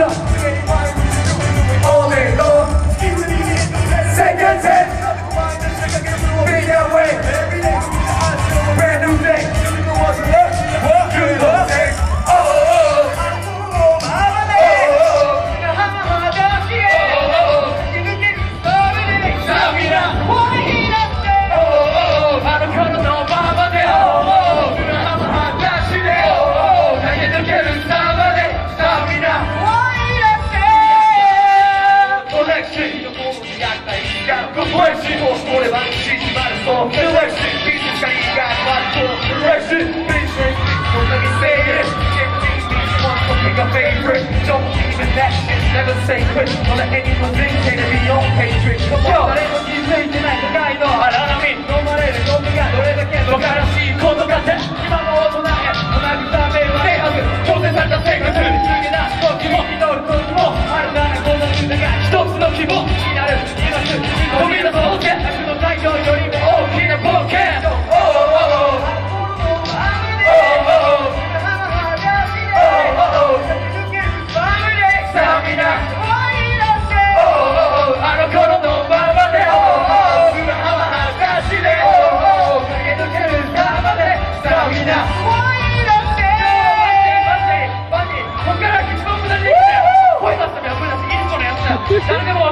감사합니다. got complexion. Four sported like shit, you might as well election. Jesus, how you got my full direction. Bitch, so let me say this. Don't believe in that shit, never say quit. Don't let anyone dictate to be your patriot. Come on, I ain't gonna be late tonight. Say ho!